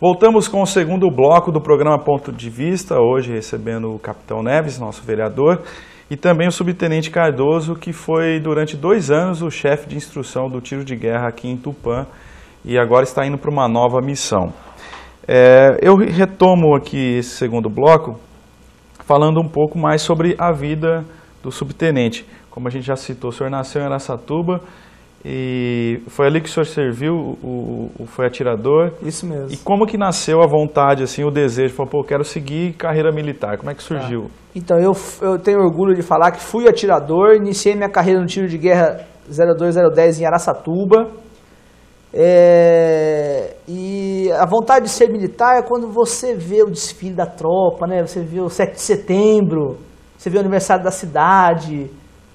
Voltamos com o segundo bloco do programa Ponto de Vista, hoje recebendo o Capitão Neves, nosso vereador, e também o Subtenente Cardoso, que foi durante dois anos o chefe de instrução do tiro de guerra aqui em Tupã e agora está indo para uma nova missão. É, eu retomo aqui esse segundo bloco falando um pouco mais sobre a vida do subtenente. Como a gente já citou, o senhor nasceu em Aracatuba, e foi ali que o senhor serviu, o, o, foi atirador. Isso mesmo. E como que nasceu a vontade, assim, o desejo? Falou, pô, quero seguir carreira militar. Como é que surgiu? Ah. Então, eu, eu tenho orgulho de falar que fui atirador, iniciei minha carreira no tiro de guerra 02010 em Araçatuba. É, e a vontade de ser militar é quando você vê o desfile da tropa, né? Você vê o 7 de setembro, você vê o aniversário da cidade,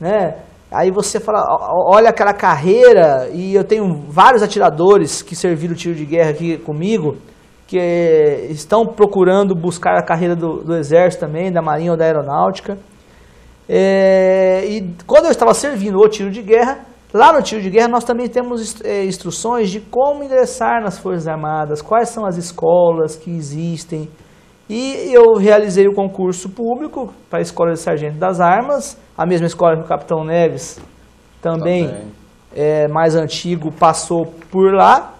né? Aí você fala, olha aquela carreira, e eu tenho vários atiradores que serviram tiro de guerra aqui comigo, que estão procurando buscar a carreira do, do Exército também, da Marinha ou da Aeronáutica. É, e quando eu estava servindo o tiro de guerra, lá no tiro de guerra nós também temos é, instruções de como ingressar nas Forças Armadas, quais são as escolas que existem. E eu realizei o concurso público para a Escola de Sargento das Armas, a mesma escola que o Capitão Neves, também, também. É, mais antigo, passou por lá.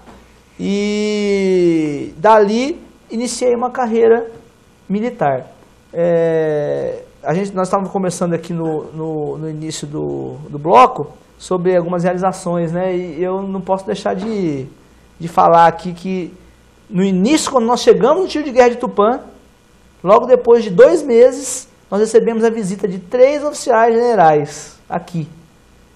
E dali iniciei uma carreira militar. É, a gente, nós estávamos conversando aqui no, no, no, início do, do bloco sobre algumas realizações, né? E eu não posso deixar de, de falar aqui que no início, quando nós chegamos no tiro de guerra de Tupã, logo depois de dois meses, nós recebemos a visita de três oficiais generais aqui,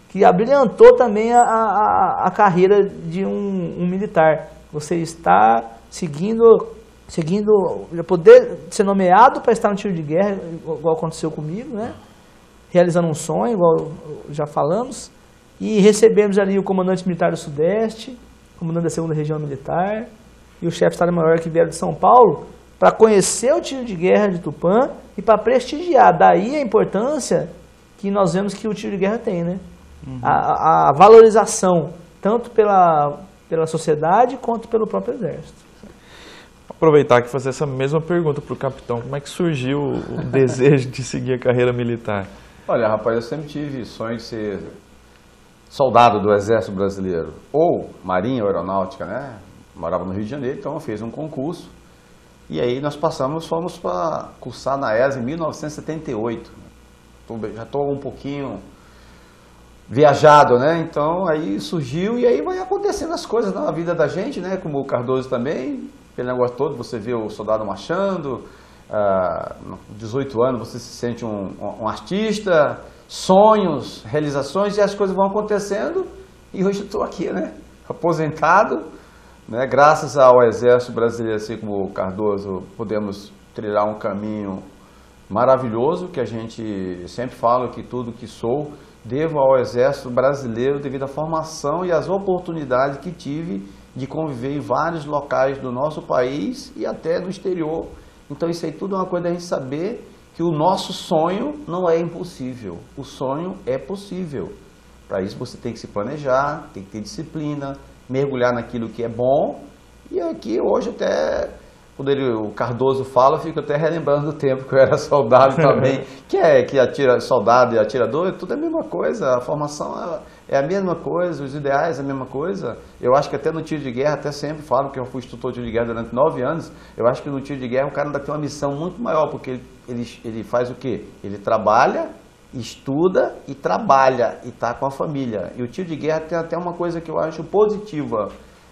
que abrilhantou também a, a, a carreira de um, um, militar. Você está seguindo, seguindo, poder ser nomeado para estar no tiro de guerra, igual aconteceu comigo, né? realizando um sonho, igual já falamos, e recebemos ali o comandante militar do Sudeste, comandante da segunda região militar, e o chefe de Estado-Maior que vieram de São Paulo, para conhecer o tiro de guerra de Tupã e para prestigiar. Daí a importância que nós vemos que o tiro de guerra tem, né? Uhum. A, a, valorização, tanto pela, pela sociedade quanto pelo próprio exército. Aproveitar e fazer essa mesma pergunta para o capitão. Como é que surgiu o desejo de seguir a carreira militar? Olha, rapaz, eu sempre tive sonho de ser soldado do Exército Brasileiro, ou Marinha ou Aeronáutica, né? Morava no Rio de Janeiro, então eu fiz um concurso e aí nós passamos, fomos para cursar na ESA em 1978. Já estou um pouquinho viajado, né? Então aí surgiu e aí vai acontecendo as coisas na vida da gente, né? Como o Cardoso também, aquele negócio todo, você vê o soldado marchando, ah, 18 anos você se sente um, um artista, sonhos, realizações e as coisas vão acontecendo e hoje estou aqui, né? Aposentado, né? Graças ao Exército Brasileiro, assim como o Cardoso, podemos trilhar um caminho maravilhoso, que a gente sempre fala que tudo que sou devo ao Exército Brasileiro devido à formação e às oportunidades que tive de conviver em vários locais do nosso país e até do exterior. Então isso aí tudo é uma coisa da gente saber que o nosso sonho não é impossível, o sonho é possível. Para isso você tem que se planejar, tem que ter disciplina, mergulhar naquilo que é bom. E aqui hoje até, quando ele, o Cardoso fala, eu fico até relembrando do tempo que eu era soldado também, que é que atira, soldado e atirador, tudo é a mesma coisa, a formação é, é a mesma coisa, os ideais é a mesma coisa. Eu acho que até no tiro de guerra, até sempre falo que eu fui instrutor de tiro de guerra durante nove anos, eu acho que no tiro de guerra o cara ainda tem uma missão muito maior, porque ele, ele, ele faz o quê? Ele trabalha estuda e trabalha e está com a família. E o tiro de guerra tem até uma coisa que eu acho positiva.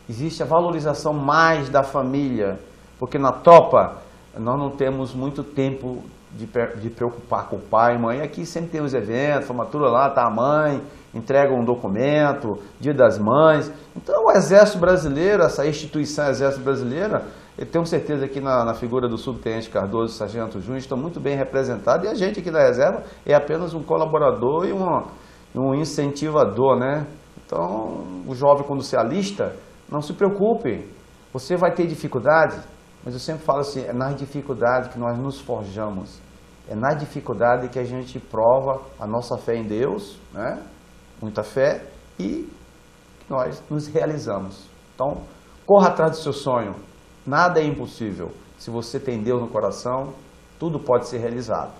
Existe a valorização mais da família, porque na tropa nós não temos muito tempo de, de preocupar com o pai e mãe. Aqui sempre tem os eventos, formatura lá, tá a mãe, entrega um documento, dia das mães. Então o Exército Brasileiro, essa instituição Exército Brasileira, eu tenho certeza que na, na figura do subtenente Cardoso e Sargento Júnior estão muito bem representados e a gente aqui da reserva é apenas um colaborador e um, incentivador, né? Então, o jovem quando se alista, não se preocupe, você vai ter dificuldade, mas eu sempre falo assim, é nas dificuldades que nós nos forjamos, é na dificuldade que a gente prova a nossa fé em Deus, né? muita fé, e nós nos realizamos. Então, corra atrás do seu sonho, nada é impossível. Se você tem Deus no coração, tudo pode ser realizado.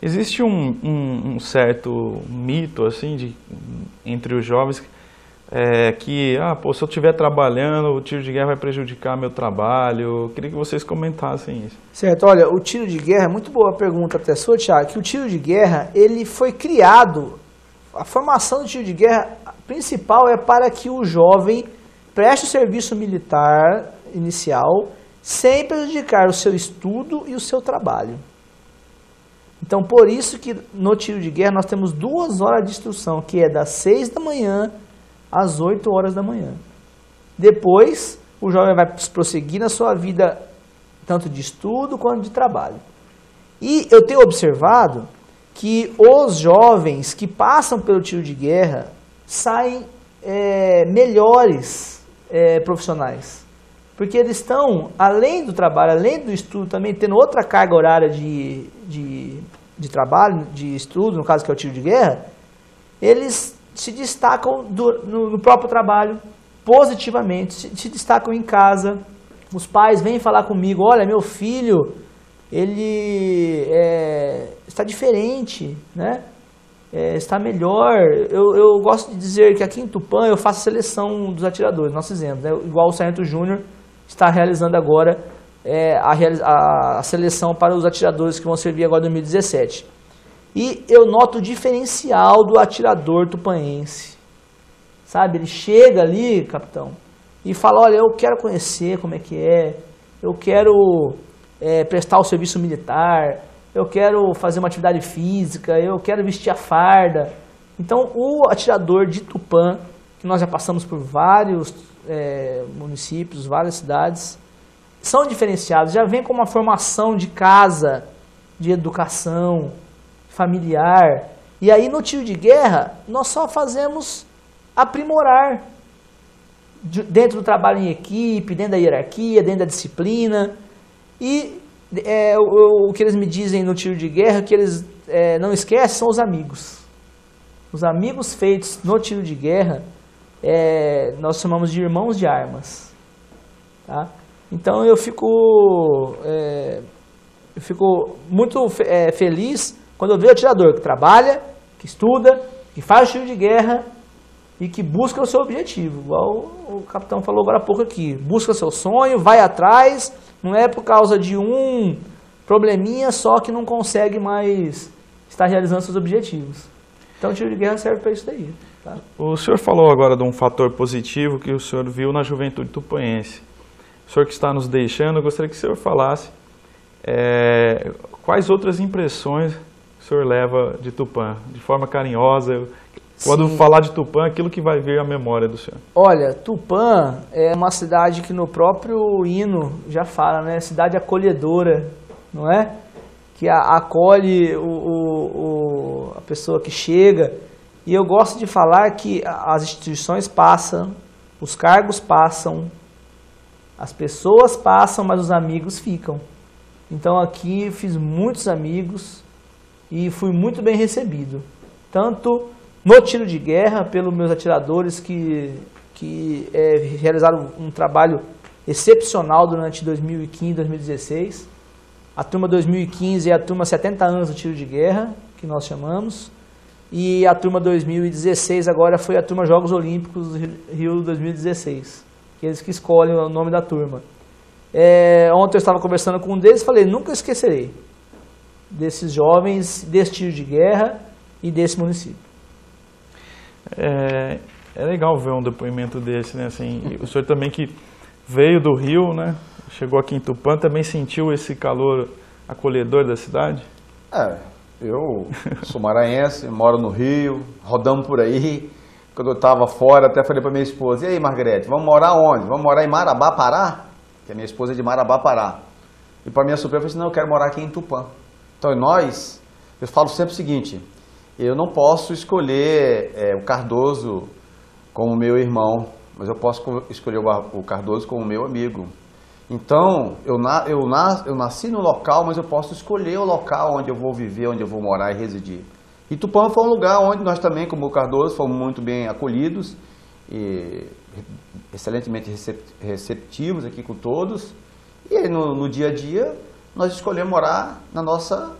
Existe um, um, um certo mito assim de, entre os jovens é, que, ah, pô, se eu estiver trabalhando, o tiro de guerra vai prejudicar meu trabalho. Eu queria que vocês comentassem isso. Certo, olha, o tiro de guerra, muito boa pergunta até sua, Thiago, que o tiro de guerra, ele foi criado, a formação do tiro de guerra principal é para que o jovem preste o serviço militar inicial sem prejudicar o seu estudo e o seu trabalho. Então, por isso que no tiro de guerra nós temos duas horas de instrução, que é das seis da manhã às 8 horas da manhã. Depois, o jovem vai prosseguir na sua vida, tanto de estudo quanto de trabalho. E eu tenho observado que os jovens que passam pelo tiro de guerra saem é, melhores é, profissionais. Porque eles estão, além do trabalho, além do estudo, também tendo outra carga horária de, de, de trabalho, de estudo, no caso que é o tiro de guerra, eles se destacam do, no, no, próprio trabalho positivamente, se, se, destacam em casa. Os pais vêm falar comigo, olha, meu filho, ele é, está diferente, né? É, está melhor. Eu, eu gosto de dizer que aqui em Tupã eu faço a seleção dos atiradores, nós fizemos, né? igual o Sargento Júnior está realizando agora é, a, a, seleção para os atiradores que vão servir agora em 2017. E eu noto o diferencial do atirador tupanense. Sabe, ele chega ali, capitão, e fala, olha, eu quero conhecer como é que é, eu quero é, prestar o serviço militar, eu quero fazer uma atividade física, eu quero vestir a farda. Então, o atirador de Tupã, que nós já passamos por vários é, municípios, várias cidades, são diferenciados, já vem com uma formação de casa, de educação, familiar. E aí no tiro de guerra, nós só fazemos aprimorar dentro do trabalho em equipe, dentro da hierarquia, dentro da disciplina. E é, o, o, que eles me dizem no tiro de guerra, que eles é, não esquecem, são os amigos. Os amigos feitos no tiro de guerra, é, nós chamamos de irmãos de armas. Tá? Então eu fico, é, eu fico muito é, feliz quando eu vejo o atirador que trabalha, que estuda, que faz o tiro de guerra e que busca o seu objetivo, igual o capitão falou agora há pouco aqui, busca seu sonho, vai atrás, não é por causa de um probleminha só que não consegue mais estar realizando seus objetivos. Então o tiro de guerra serve para isso daí. Tá? O senhor falou agora de um fator positivo que o senhor viu na juventude tupanense. O senhor que está nos deixando, eu gostaria que o senhor falasse é, quais outras impressões o senhor leva de Tupã, de forma carinhosa? Quando Sim. falar de Tupã, aquilo que vai vir à memória do senhor. Olha, Tupã é uma cidade que no próprio hino já fala, né? Cidade acolhedora, não é? Que acolhe o, o, o, a pessoa que chega. E eu gosto de falar que as instituições passam, os cargos passam, as pessoas passam, mas os amigos ficam. Então aqui fiz muitos amigos, e fui muito bem recebido. Tanto no tiro de guerra, pelos meus atiradores que, que é, realizaram um trabalho excepcional durante 2015 e 2016. A turma 2015 é a turma 70 anos do tiro de guerra, que nós chamamos. E a turma 2016 agora foi a turma Jogos Olímpicos do Rio 2016. Que eles que escolhem o nome da turma. É, ontem eu estava conversando com um deles e falei, nunca esquecerei desses jovens, desse tiro de guerra e desse município. É, é legal ver um depoimento desse, né? Assim, o senhor também que veio do Rio, né? Chegou aqui em Tupã, também sentiu esse calor acolhedor da cidade? É, eu sou maranhense, moro no Rio, rodamos por aí. Quando eu estava fora, até falei para minha esposa, e aí, Margarete, vamos morar onde? Vamos morar em Marabá, Pará? Que a minha esposa é de Marabá, Pará. E para minha surpresa, eu falei assim, não, eu quero morar aqui em Tupã. Então, nós, eu falo sempre o seguinte, eu não posso escolher é, o Cardoso como meu irmão, mas eu posso escolher o Cardoso como meu amigo. Então, eu, na, eu, na, eu nasci no local, mas eu posso escolher o local onde eu vou viver, onde eu vou morar e residir. E Tupã foi um lugar onde nós também, como o Cardoso, fomos muito bem acolhidos e excelentemente receptivos aqui com todos. E aí no, no dia a dia nós escolhemos morar na nossa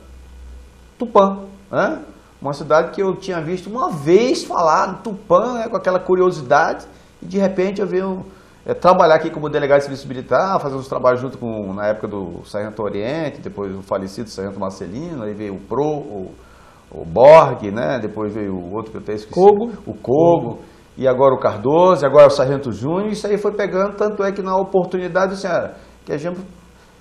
Tupã, né? uma cidade que eu tinha visto uma vez falar Tupã, né? com aquela curiosidade, e de repente eu venho é, trabalhar aqui como delegado de serviço militar, fazer uns trabalhos junto com, na época do Sargento Oriente, depois o falecido Sargento Marcelino, aí veio o Pro, o, o Borg, né? depois veio o outro que eu até esqueci, Cogo. o Cogo, e agora o Cardoso, e agora o Sargento Júnior, isso aí foi pegando, tanto é que na oportunidade, senhora, que a gente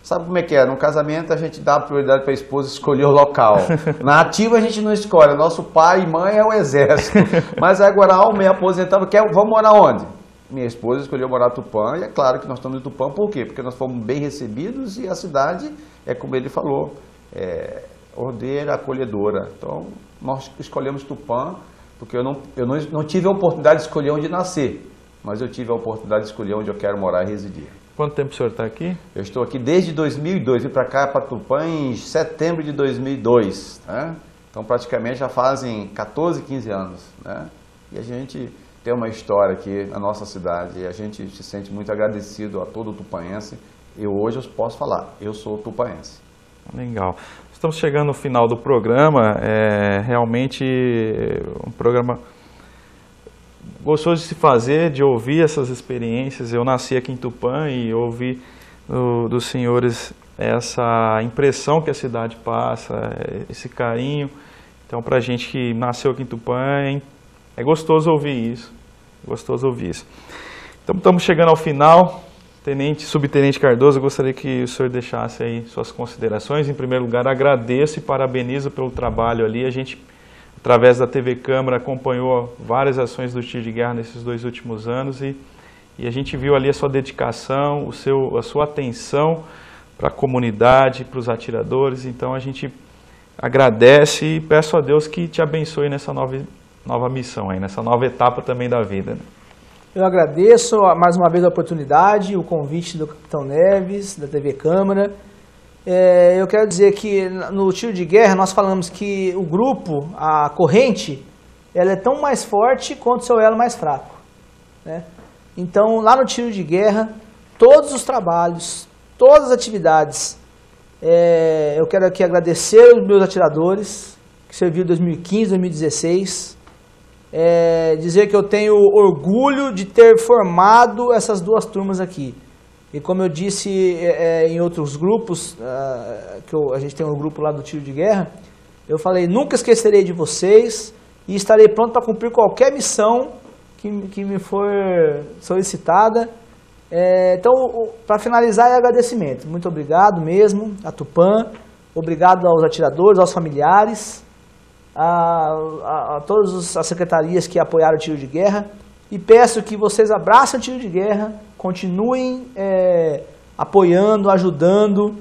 Sabe como é que é? No casamento a gente dá prioridade para a esposa escolher o local. Na ativa a gente não escolhe. Nosso pai e mãe é o exército. Mas agora ao me aposentar, quer, vamos morar onde? Minha esposa escolheu morar em Tupã e é claro que nós estamos em Tupã por quê? Porque nós fomos bem recebidos e a cidade é como ele falou, é ordeira, acolhedora. Então nós escolhemos Tupã porque eu não, eu não, não tive a oportunidade de escolher onde nascer, mas eu tive a oportunidade de escolher onde eu quero morar e residir. Quanto tempo o senhor está aqui? Eu estou aqui desde 2002, vim para cá, para Tupã, em setembro de 2002. Né? Então, praticamente já fazem 14, 15 anos. Né? E a gente tem uma história aqui na nossa cidade e a gente se sente muito agradecido a todo tupanense. E hoje eu posso falar, eu sou tupanense. Legal. Estamos chegando no final do programa, é realmente um programa gostoso de se fazer, de ouvir essas experiências. Eu nasci aqui em Tupã e ouvi do, dos senhores essa impressão que a cidade passa, esse carinho. Então, para a gente que nasceu aqui em Tupã, é, é gostoso ouvir isso. Gostoso ouvir isso. Então, estamos chegando ao final. Tenente, Subtenente Cardoso, eu gostaria que o senhor deixasse aí suas considerações. Em primeiro lugar, agradeço e parabenizo pelo trabalho ali. A gente através da TV Câmara, acompanhou várias ações do tiro de guerra nesses dois últimos anos e, e a gente viu ali a sua dedicação, o seu, a sua atenção para a comunidade, para os atiradores. Então a gente agradece e peço a Deus que te abençoe nessa nova, nova missão, aí, nessa nova etapa também da vida. Né? Eu agradeço mais uma vez a oportunidade, o convite do Capitão Neves, da TV Câmara. É, eu quero dizer que no tiro de guerra nós falamos que o grupo, a corrente, ela é tão mais forte quanto o seu elo mais fraco. Né? Então, lá no tiro de guerra, todos os trabalhos, todas as atividades, é, eu quero aqui agradecer os meus atiradores, que serviram 2015, 2016, é, dizer que eu tenho orgulho de ter formado essas duas turmas aqui. E como eu disse é, é, em outros grupos, uh, que eu, a gente tem um grupo lá do tiro de guerra, eu falei, nunca esquecerei de vocês e estarei pronto para cumprir qualquer missão que, que me for solicitada. É, então, para finalizar, é agradecimento. Muito obrigado mesmo a Tupã, obrigado aos atiradores, aos familiares, a, a, a todas as secretarias que apoiaram o tiro de guerra e peço que vocês abracem o tiro de guerra, continuem é, apoiando, ajudando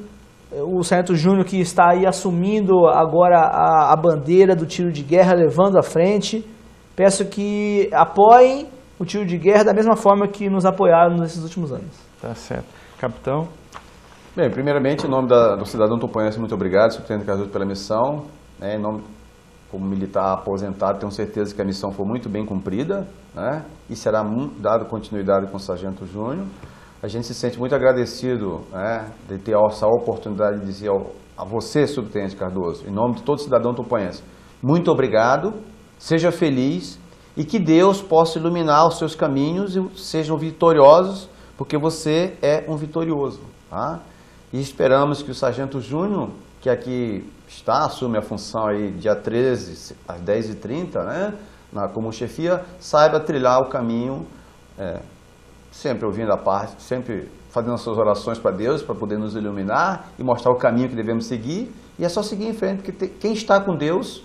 o Sargento Júnior que está aí assumindo agora a, a, bandeira do tiro de guerra, levando à frente. Peço que apoiem o tiro de guerra da mesma forma que nos apoiaram nesses últimos anos. Tá certo. Capitão? Bem, primeiramente, em nome da, do cidadão tupanense, muito obrigado, Subtenente Cardoso, pela missão. É, em nome, como militar aposentado, tenho certeza que a missão foi muito bem cumprida né? e será dado continuidade com o Sargento Júnior. A gente se sente muito agradecido né, de ter essa oportunidade de dizer ao, a você, subtenente Cardoso, em nome de todo cidadão tupanhense, muito obrigado, seja feliz e que Deus possa iluminar os seus caminhos e sejam vitoriosos, porque você é um vitorioso. Tá? E esperamos que o Sargento Júnior, que aqui está, assume a função aí dia 13, às 10h30, né? na, como chefia, saiba trilhar o caminho, é, sempre ouvindo a parte, sempre fazendo as suas orações para Deus, para poder nos iluminar e mostrar o caminho que devemos seguir. E é só seguir em frente, porque te, quem está com Deus,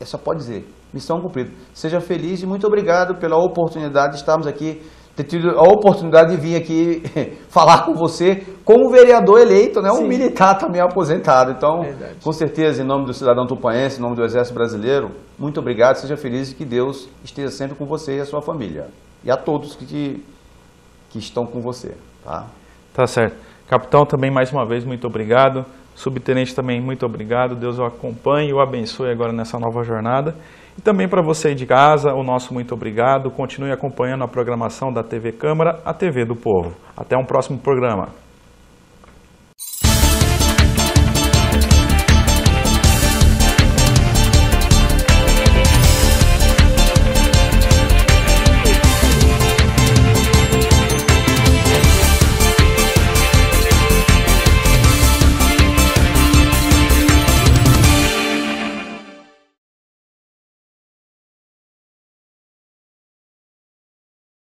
é só pode dizer, missão cumprida. Seja feliz e muito obrigado pela oportunidade de estarmos aqui ter tido a oportunidade de vir aqui falar com você como vereador eleito, né? um militar também aposentado. Então, Verdade. com certeza, em nome do cidadão tupanense, em nome do Exército Brasileiro, muito obrigado, seja feliz e que Deus esteja sempre com você e a sua família. E a todos que, que estão com você. Tá? tá certo. Capitão, também mais uma vez, muito obrigado. Subtenente também, muito obrigado. Deus o acompanhe e o abençoe agora nessa nova jornada. E também para você de casa, o nosso muito obrigado. Continue acompanhando a programação da TV Câmara, a TV do Povo. Até um próximo programa.